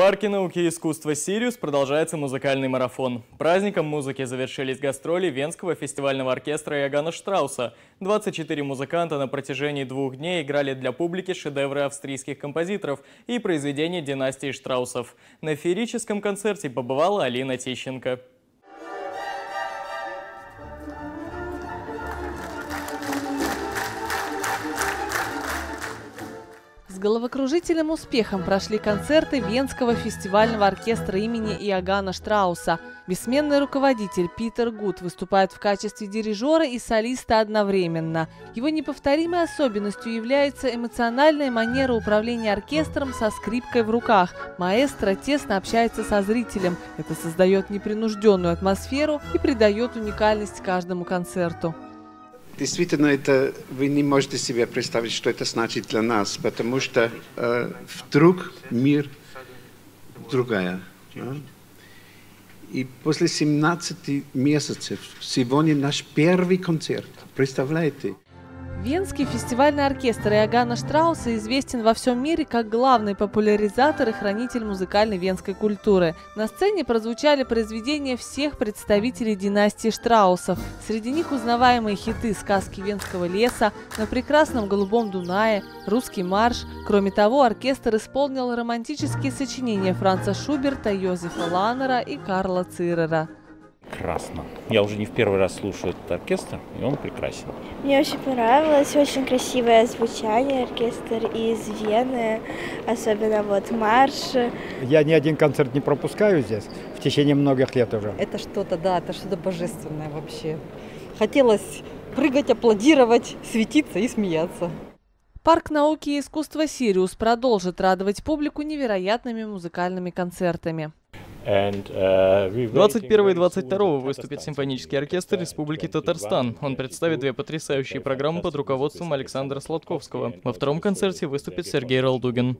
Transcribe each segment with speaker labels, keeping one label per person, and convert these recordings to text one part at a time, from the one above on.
Speaker 1: парке науки и искусства «Сириус» продолжается музыкальный марафон. Праздником музыки завершились гастроли Венского фестивального оркестра Иоганна Штрауса. 24 музыканта на протяжении двух дней играли для публики шедевры австрийских композиторов и произведения династии Штраусов. На феерическом концерте побывала Алина Тищенко.
Speaker 2: Головокружительным успехом прошли концерты Венского фестивального оркестра имени Иоганна Штрауса. Бессменный руководитель Питер Гуд выступает в качестве дирижера и солиста одновременно. Его неповторимой особенностью является эмоциональная манера управления оркестром со скрипкой в руках. Маэстро тесно общается со зрителем. Это создает непринужденную атмосферу и придает уникальность каждому концерту.
Speaker 3: Действительно, это вы не можете себе представить, что это значит для нас, потому что э, вдруг мир другая. Да? И после 17 месяцев сегодня наш первый концерт. Представляете?
Speaker 2: Венский фестивальный оркестр Иоганна Штрауса известен во всем мире как главный популяризатор и хранитель музыкальной венской культуры. На сцене прозвучали произведения всех представителей династии Штраусов. Среди них узнаваемые хиты «Сказки Венского леса», «На прекрасном голубом Дунае», «Русский марш». Кроме того, оркестр исполнил романтические сочинения Франца Шуберта, Йозефа Ланнера и Карла Цирера
Speaker 4: прекрасно. Я уже не в первый раз слушаю этот оркестр, и он прекрасен.
Speaker 5: Мне очень понравилось, очень красивое звучание оркестр из Вены, особенно вот марш.
Speaker 6: Я ни один концерт не пропускаю здесь в течение многих лет уже.
Speaker 7: Это что-то, да, это что-то божественное вообще. Хотелось прыгать, аплодировать, светиться и смеяться.
Speaker 2: Парк науки и искусства «Сириус» продолжит радовать публику невероятными музыкальными концертами.
Speaker 1: 21 и 22 выступит симфонический оркестр Республики Татарстан. Он представит две потрясающие программы под руководством Александра Сладковского. Во втором концерте выступит Сергей Ралдугин.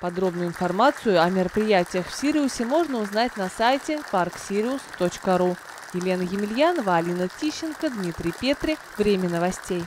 Speaker 2: Подробную информацию о мероприятиях в Сириусе можно узнать на сайте parksirius.ru. Елена Емельянова, Алина Тищенко, Дмитрий Петри. Время новостей.